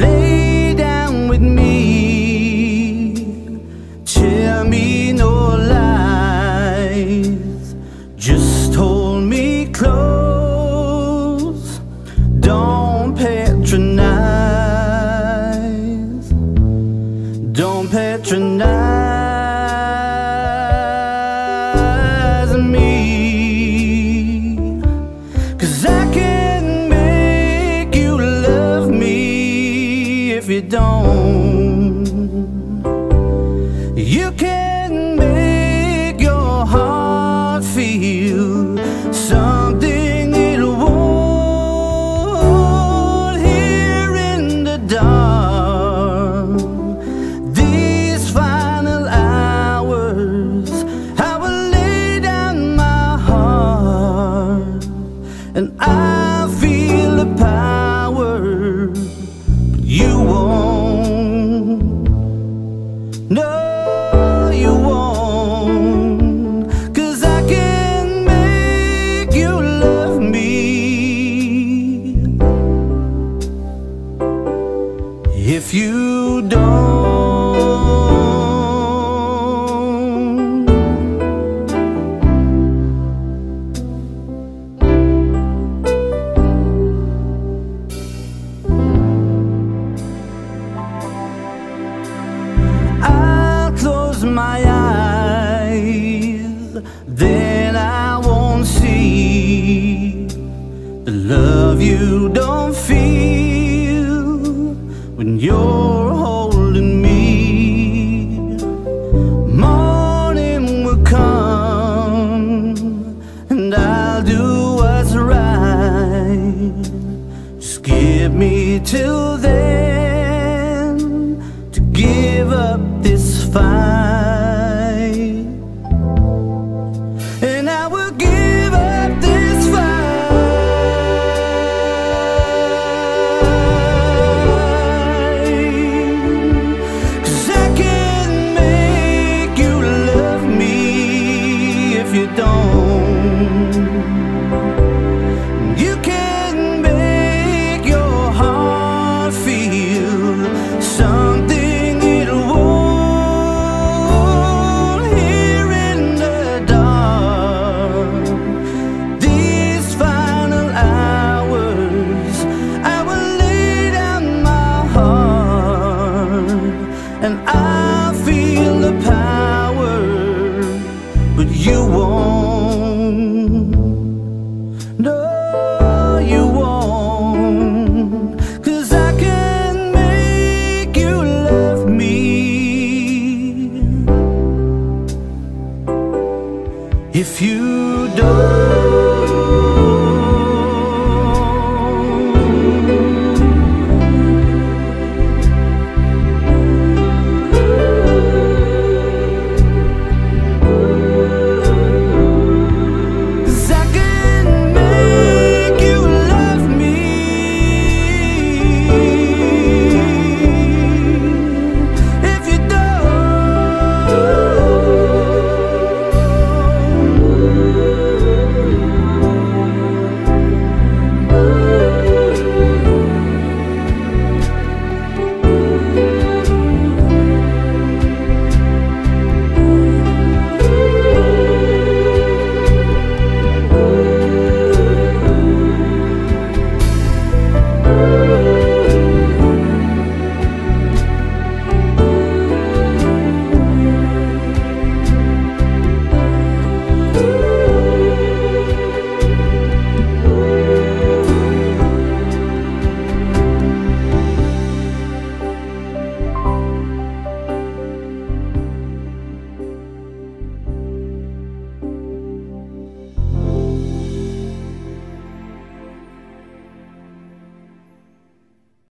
Lay down with me. Tell me no lies. Just hold me close. Don't patronize. Don't patronize. you don't. You can make your heart feel give me till then to give up this fight.